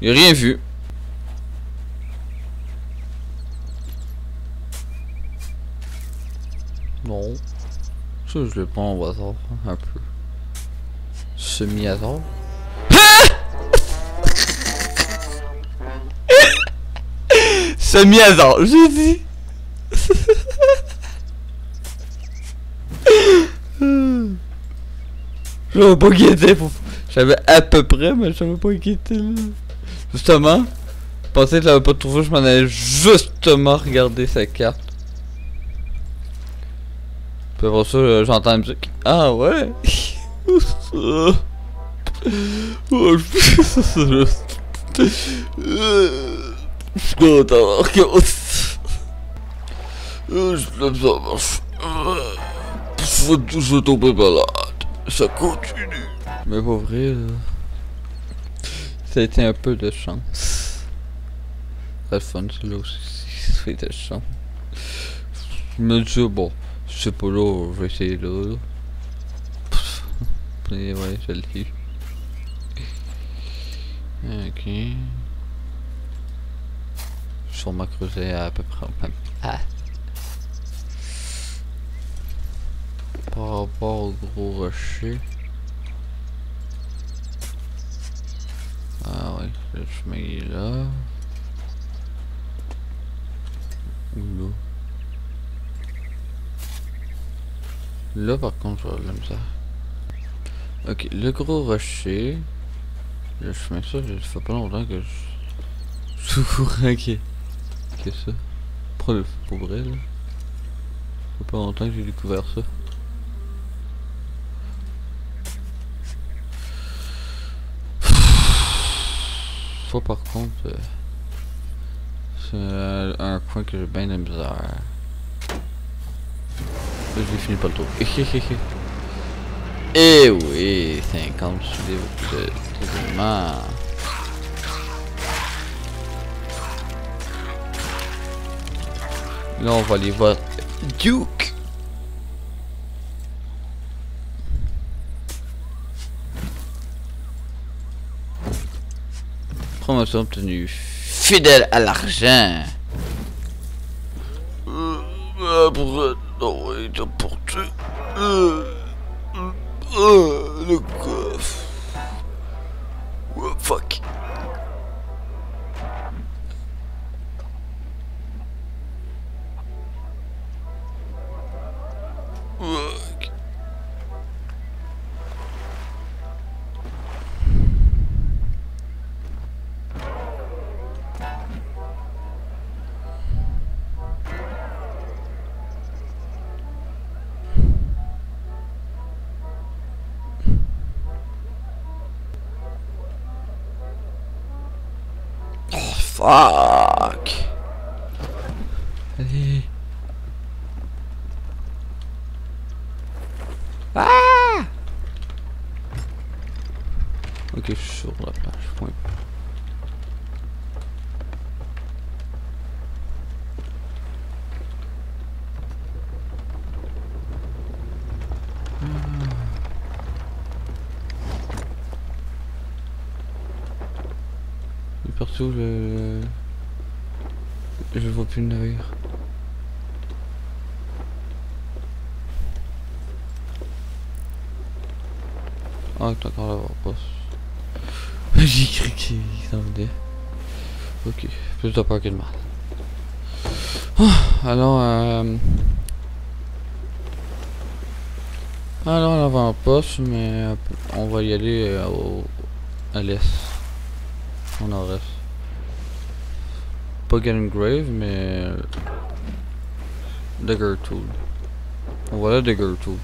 J'ai rien vu. Non. Je le prends au hasard, un peu. Semi-hasard. Semi-hasard, j'ai dit. J'avais pas guetté pour... J'avais à peu près, mais j'avais pas guetté là. Justement, pensais que je l'avais pas trouvé, je m'en allais justement regarder sa carte. Puis après ça, euh, j'entends la musique. Ah ouais? oh, je suis content, Je. Euh, tomber malade. Ça continue. Mais pour vrai. Ça a été un peu de chance. C'est fun, c'est là aussi. C'est de chance. Je me dis, bon, pas là, je vais essayer là. Et ouais, je l'ai eu. Ok. Sûrement creusé à peu près au même. Ah. Par rapport au gros rocher. Ah ouais, le chemin est là. Ou. Là par contre, je misère. Ok, le gros rocher. Le chemin, ça, ça fait pas longtemps que je. Je suis au courant que. que ça? Pour, le... pour vrai, là. Ça pas longtemps que j'ai découvert ça. Ça, par contre. euh, C'est un coin que j'ai bien de. J'ai fini pas le tour. Eh oui, 50 livres de d'événements. Là, on va aller voir Duke. Promotion obtenue. Fidèle à l'argent. Euh, non. Euh, euh, le coffre. Oh, fuck. Fuck. Fuck. Allez. Ah Ok, je suis sur la plage. Point. Il est partout le... Je vois plus le navire. Ah, t'as encore la poste. J'ai cru qu'il s'en venait. De peur que de mal. Ah, alors, euh... Alors, on l'avant-poste, mais euh, on va y aller euh, au... à l'est. Au nord-est. Pas Grave, mais... euh, Dagger Tool. On va là Dagger Tool.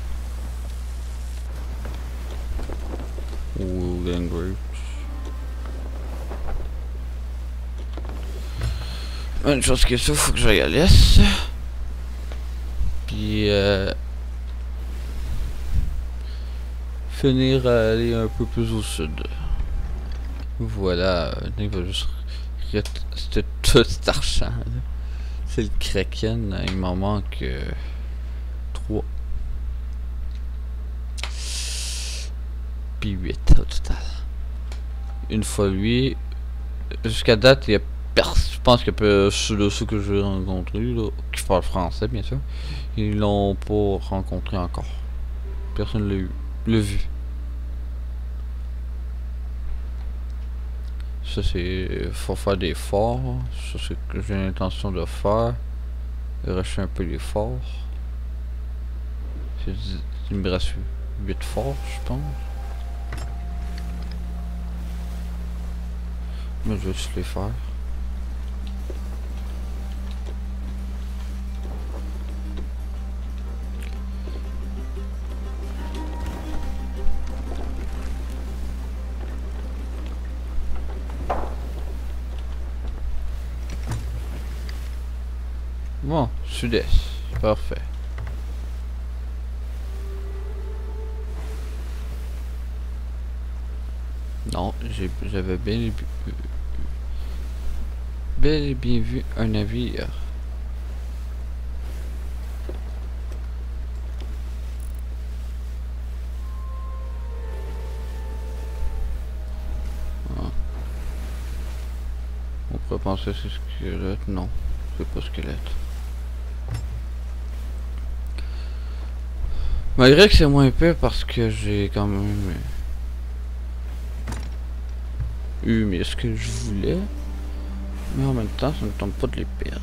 Ou Grave. Une chose que ça, faut que j'aille à l'est. Puis euh, finir à aller un peu plus au sud. Voilà, euh, il va juste rester tout cet. C'est le Kraken, il m'en manque 3. Puis 8 au total. Une fois lui, jusqu'à date, il y a je pense que de ceux que j'ai rencontrés, qui parlent français bien sûr, ils l'ont pas rencontré encore. Personne l'a eu, l'a vu. Ça c'est, faut faire des forts, ça c'est ce que j'ai l'intention de faire. Rusher un peu les forts. Il me reste 8 forts, je pense. Mais je vais juste les faire. Sud-est. Parfait. Non, j'avais bien, et bel et bien vu un navire. Ah. On pourrait penser que c'est squelette. Non, c'est pas squelette. Malgré que c'est moins épais parce que j'ai quand même eu mais ce que je voulais. Mais en même temps, ça ne tombe pas de les perdre.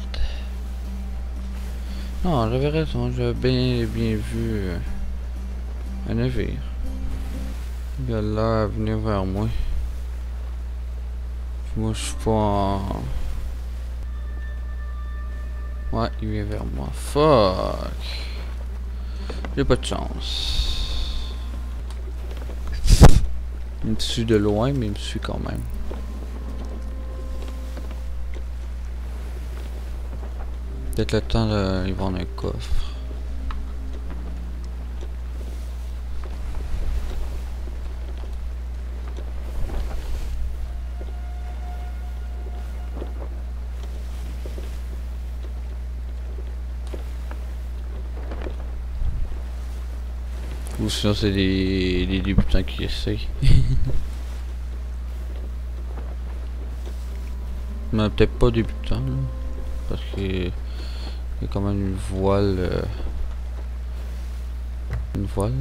Non, j'avais raison, j'avais bien, bien vu euh, un navire. Il a l'air à venir vers moi. moi, je suis pas. Ouais, il vient vers moi. Fuck. J'ai pas de chance. Il me suit de loin, mais il me suit quand même. Peut-être le temps de vendre un coffre. Ou sinon c'est des, des débutants qui essayent. Mais peut-être pas débutants. Parce que il y a quand même une voile. Euh, une voile.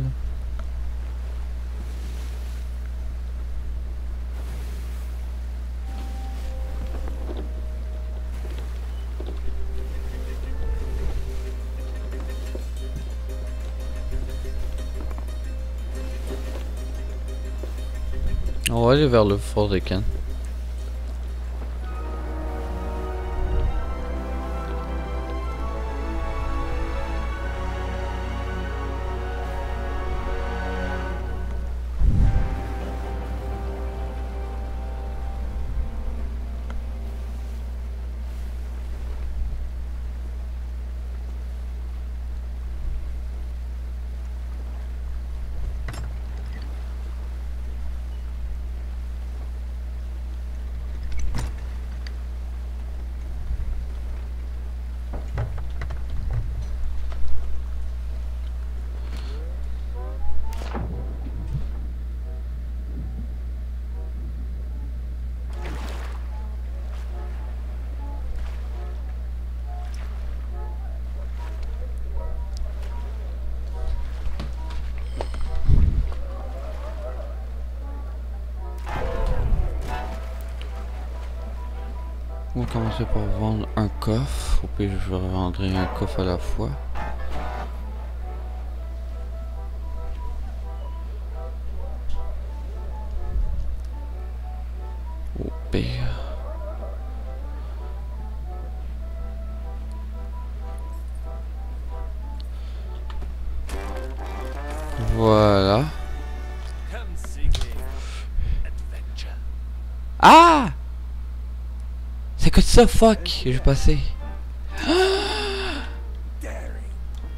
On va aller vers le fort des commencer par vendre un coffre. Au pire, je vais revendre un coffre à la fois. Fuck. Je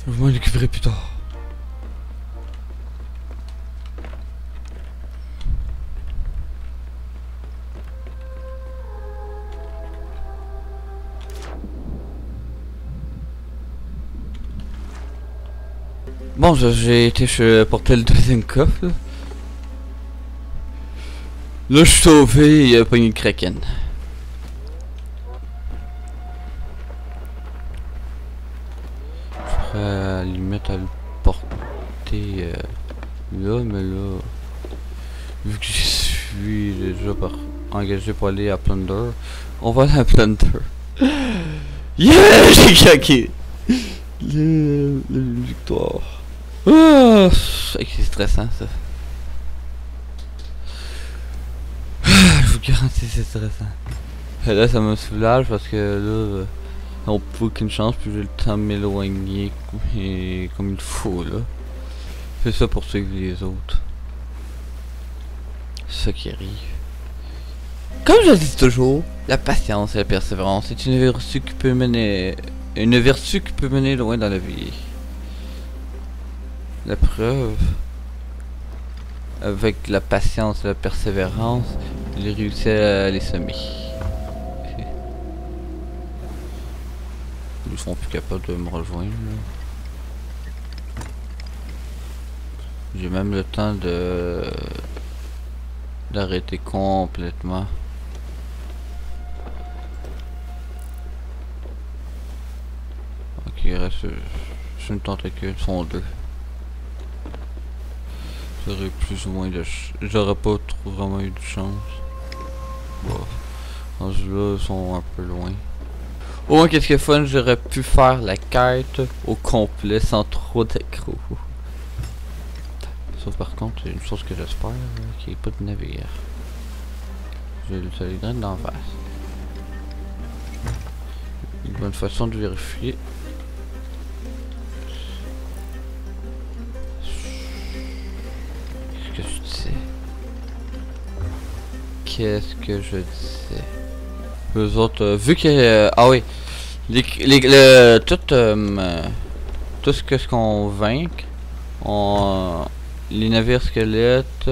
vais m'en récupérer plus tard. Bon, j'ai été porter le deuxième coffre. Là, je suis sauvé, il y a pas une kraken. Engagé pour aller à Plunder, on va aller à Plunder. Yeah, j'ai craqué! La victoire. Ah, c'est stressant ça. Ah, je vous garantis c'est stressant. Et là ça me soulage parce que là... On peut aucune chance, puis j'ai le temps de m'éloigner comme il faut là. Fais ça pour suivre les autres. C'est ça qui arrive. Comme je toujours, la patience et la persévérance est une vertu qui peut mener une vertu qui peut mener loin dans la vie. La preuve, avec la patience et la persévérance, il réussit à les semer. Ils sont plus capables de me rejoindre. J'ai même le temps de d'arrêter complètement. Reste une tentacule, sont deux. J'aurais plus ou moins de J'aurais pas trop vraiment eu de chance. Bon. là, ils sont un peu loin. Au moins, qu'est-ce que fun, j'aurais pu faire la quête au complet sans trop d'accro. Sauf par contre, une chose que j'espère, euh, qu'il n'y ait pas de navire. J'ai le graine d'en face. Une bonne façon de vérifier. Qu'est-ce que je disais? Eux autres, euh, vu que... Euh, ah oui euh, tout ce que qu'on les navires squelettes,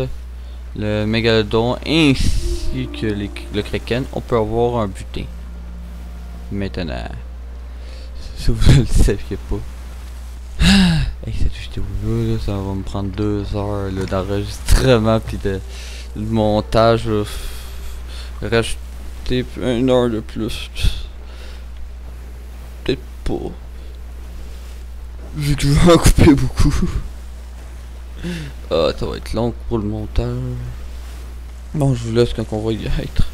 le mégalodon ainsi que les, le kraken, on peut avoir un butin. Maintenant, si vous ne le saviez pas. ça va me prendre deux heures d'enregistrement puis de, montage. Rajouter une heure de plus. Peut-être pas. Vu que couper beaucoup. Ah, ça va être long pour le montage. Bon, je vous laisse quand on va y être.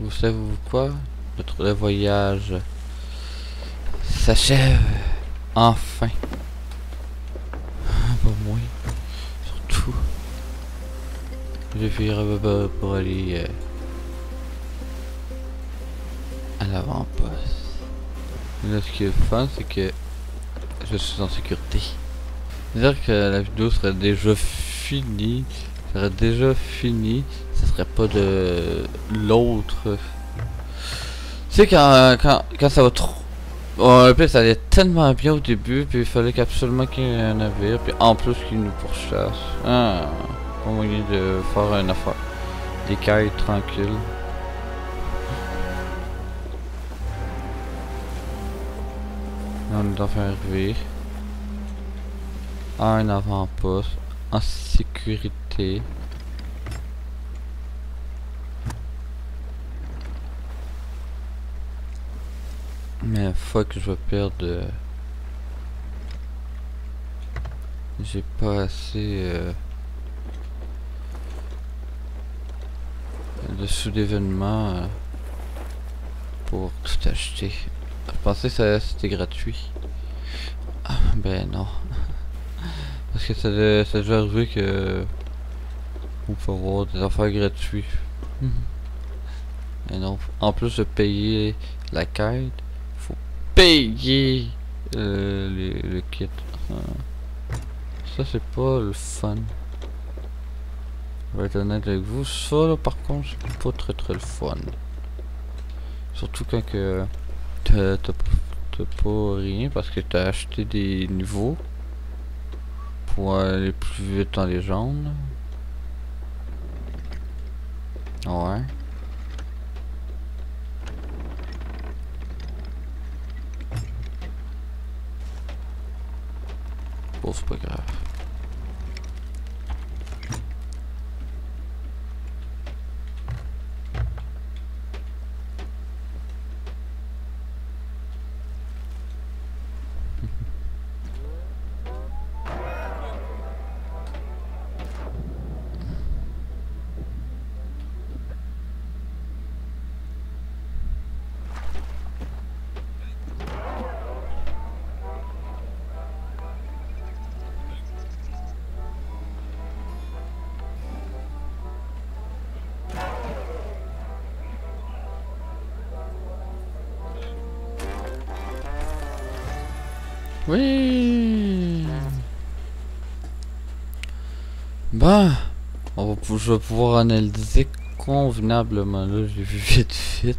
Vous savez quoi? Notre voyage s'achève. Enfin. Pas moins. Surtout. Je vais pour aller euh, à l'avant-poste. Ce qui est fun, c'est que je suis en sécurité dire que la vidéo serait déjà finie. Serait déjà finie. Ce serait pas de l'autre. Tu sais quand, quand, quand ça va trop. Bon, plus ça allait tellement bien au début, puis il fallait qu'absolument qu'il y ait un navire, puis en plus qu'il nous pourchasse. Ah, pas moyen de faire une affaire. Des cailles tranquilles. On est enfin arrivé un avant-poste en sécurité. Mais fuck, je vais perdre. J'ai pas assez euh, de sous d'événements euh, pour tout acheter. Je pensais que c'était gratuit. Ah, ben non. Parce que ça, ça a déjà arrivé que on peut avoir des affaires gratuites. Mhm. Et non, en plus de payer la quête, faut payer euh, le kit. Ça c'est pas le fun. Je vais être honnête avec vous. Ça là, par contre c'est pas très très le fun. Surtout quand que t'as pas rien parce que t'as acheté des niveaux pour aller plus vite dans les. Ouais. Bon, c'est pas grave. Je vais pouvoir analyser convenablement. Là, j'ai vu vite vite.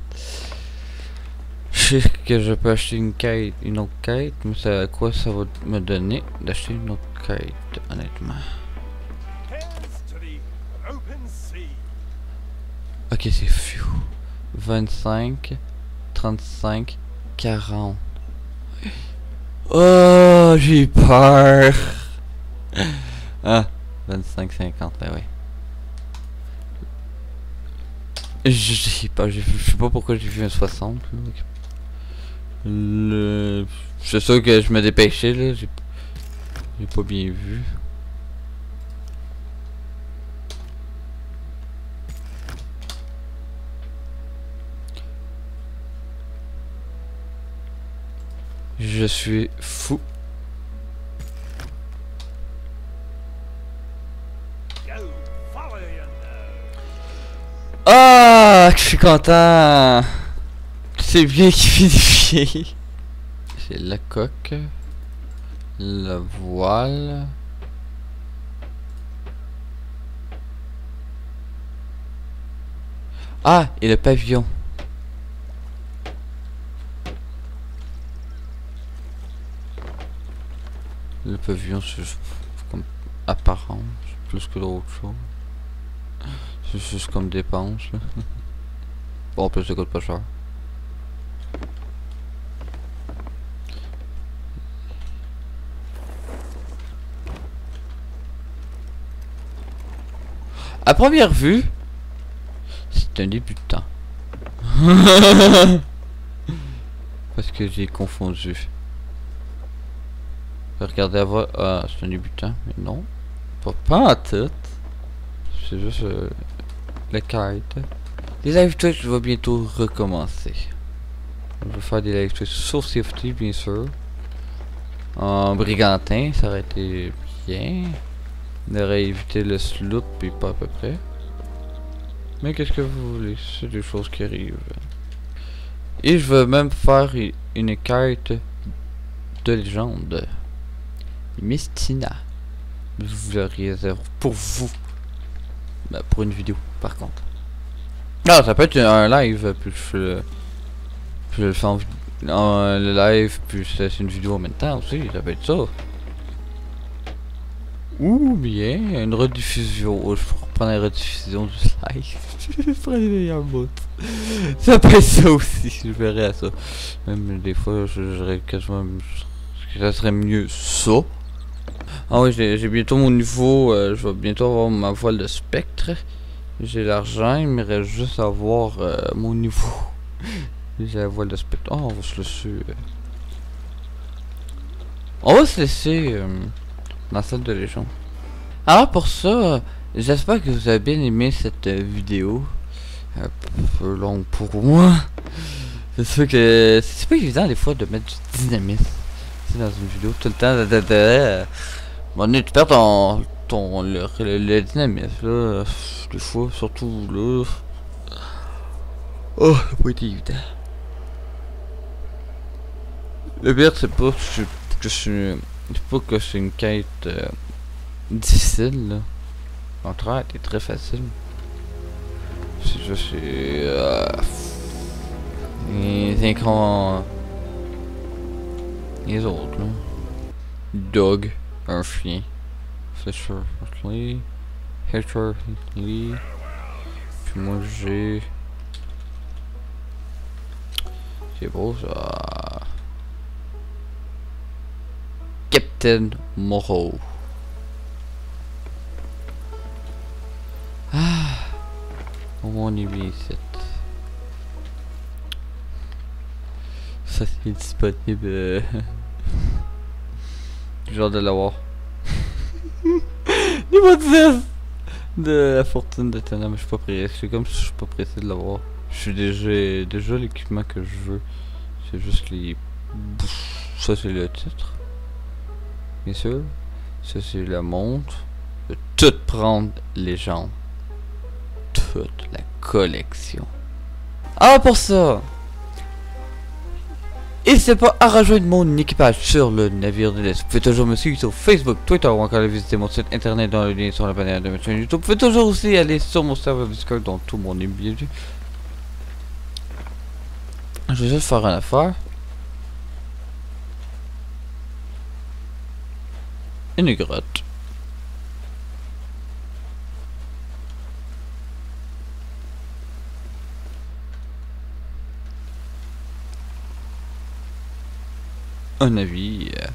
Je sais que je peux acheter une quête, une autre quête, mais c'est à quoi ça va me donner d'acheter une autre quête, honnêtement? Ok, c'est fou. 25, 35, 40. Oh, j'ai peur. ah, 25, 50, ben oui. Je sais pas, je sais pas pourquoi j'ai vu un 60. Le... C'est sûr que je me dépêchais là, j'ai pas bien vu. Je suis fou. Ah, je suis content. C'est bien qu'il finit. C'est la coque, la voile. Ah, et le pavillon. Le pavillon, c'est comme apparent, plus que d'autres choses. C'est juste comme dépense. bon, en plus, ça coûte pas cher. À première vue, c'est un débutant. Parce que j'ai confondu. Regardez à voir. Ah, c'est un débutant, mais non. Pas, pas en tout. C'est juste euh, la carte. Les live Twitch va bientôt recommencer. Je vais faire des live Twitch sur Safety, bien sûr. En brigantin, ça aurait été bien. On aurait évité le sloop, puis pas à peu près. Mais qu'est-ce que vous voulez? C'est des choses qui arrivent. Et je vais même faire une carte de légende. Mistina. Je vous la réserve pour vous. Bah, pour une vidéo, par contre. Ah, ça peut être un live, puis je, le, je fais en, le live, puis c'est une vidéo en même temps aussi, ça peut être ça. Ou bien une rediffusion. Je reprends la rediffusion du live. je. Ça peut être ça aussi, je verrai à ça. Même des fois, je dirais quasiment. Ça serait mieux ça. Ah oui, j'ai bientôt mon niveau, euh, je vais bientôt avoir ma voile de spectre. J'ai l'argent, il me reste juste à avoir euh, mon niveau. j'ai la voile de spectre. Oh, on va se laisser... Euh. On va se laisser dans la salle de légende. Alors pour ça, j'espère que vous avez bien aimé cette vidéo. Un peu longue pour moi. C'est sûr que c'est pas évident des fois de mettre du dynamisme dans une vidéo tout le temps. Bon, tu perds ton, ton dynamisme là, des fois, surtout là. Oh, ça évident. Le pire, c'est pas que c'est pas que c'est une quête euh, difficile là. Au contraire, elle est très facile. C'est juste euh, les incons les autres là. Dog un chien. Hitcher Lee. Puis moi j'ai. C'est beau ça. Captain Moreau. Ah. On est bien ici. Ça c'est disponible. Genre de l'avoir. Niveau 10 de la fortune de Tana, mais je suis pas pressé. Comme si je suis pas pressé de l'avoir. Je suis déjà déjà l'équipement que je veux. C'est juste les. Ça c'est le titre. Bien sûr. Ça c'est la montre. De tout prendre les gens. Toute la collection. Ah pour ça N'hésitez pas à rejoindre mon équipage sur le navire de l'Est. Vous pouvez toujours me suivre sur Facebook, Twitter ou encore aller visiter mon site internet dans le lien sur la bannière de ma chaîne YouTube. Vous pouvez toujours aussi aller sur mon serveur Discord dont tout est bienvenu. Je vais juste faire une affaire. Une grotte. Un navire.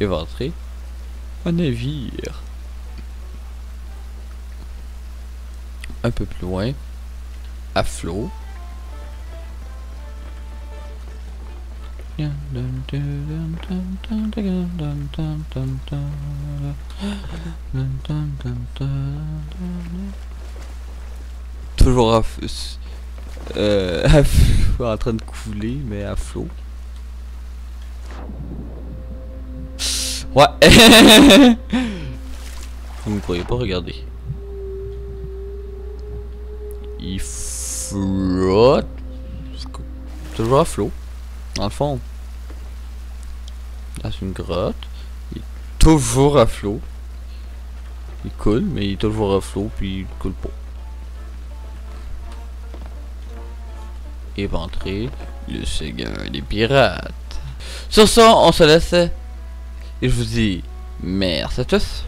Éventré. Un navire. Un peu plus loin. À flot. Toujours à, euh, à f- en train de couler, mais à flot. Ouais. Vous ne pourriez pas regarder. Il flotte. Toujours à flot. Dans le fond. Là, c'est une grotte. Il est toujours à flot. Il coule, mais il est toujours à flot, puis il coule pas. Éventré, le seigneur des pirates. Sur ça, on se laisse. Et je vous dis merci à tous.